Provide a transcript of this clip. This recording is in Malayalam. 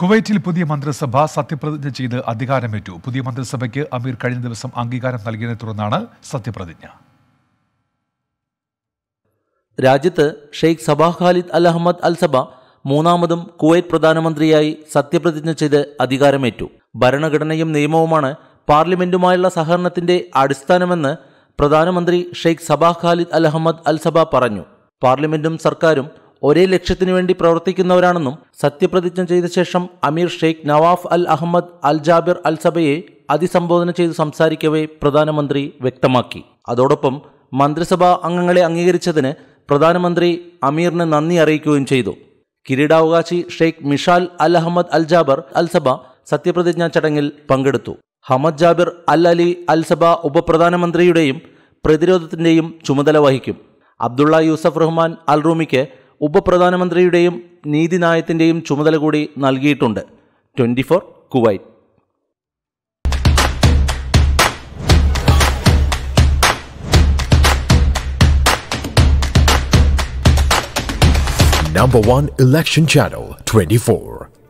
കുവൈറ്റിൽ പുതിയ മന്ത്രിസഭ സത്യപ്രതിജ്ഞ ചെയ്ത് അധികാരമേറ്റു. പുതിയ മന്ത്രിസഭയ്ക്ക് അമീർ കഴിഞ്ഞ ദിവസം അംഗീകാരം നൽകിയതിനെ തുടർന്നാണ് സത്യപ്രതിജ്ഞ. രാജ്യത്ത് ഷെയ്ഖ് സബാ ഖാലിദ് അൽ അഹമ്മദ് അൽ സബ മൂന്നാമതും കുവൈറ്റ് പ്രധാനമന്ത്രിയായി സത്യപ്രതിജ്ഞ ചെയ്ത് അധികാരമേറ്റു. ഭരണഘടനയും നിയമവുമാണ് പാർലമെന്റുമായുള്ള സഹകരണത്തിന്റെ അടിസ്ഥാനമെന്ന് പ്രധാനമന്ത്രി ഷെയ്ഖ് സബാ ഖാലിദ് അൽ അഹമ്മദ് അൽ സബ പറഞ്ഞു. പാർലമെന്റും സർക്കാരും ഒരേ ലക്ഷ്യത്തിനു വേണ്ടി പ്രവർത്തിക്കുന്നവരാണെന്നും സത്യപ്രതിജ്ഞ ചെയ്ത ശേഷം Amir Sheikh Nawaf Al Ahmad Al Jabir Al സബയെ അതിസംബോധന ചെയ്ത് സംസാരിക്കവേ പ്രധാനമന്ത്രി വ്യക്തമാക്കി. അതോടൊപ്പം മന്ത്രിസഭാ അംഗങ്ങളെ അംഗീകരിച്ചതിന് പ്രധാനമന്ത്രി അമീറിന് നന്ദി അറിയിക്കുകയും ചെയ്തു. കിരീടാവകാശി Sheikh Mishal Al Ahmad Al Jaber Al Sabah സത്യപ്രതിജ്ഞാ ചടങ്ങിൽ പങ്കെടുത്തു. Hamad Jabir Al Ali Al Sabah ഉപപ്രധാനമന്ത്രിയുടെയും പ്രതിരോധത്തിന്റെയും ചുമതല വഹിക്കും. അബ്ദുള്ള യൂസഫ് റഹ്മാൻ അൽ റൂമിക്ക് ഉപപ്രധാനമന്ത്രിയുടെയും നീതിന്യായത്തിന്റെയും ചുമതല കൂടി നൽകിയിട്ടുണ്ട് twenty four Kuwait Number one election channel 24.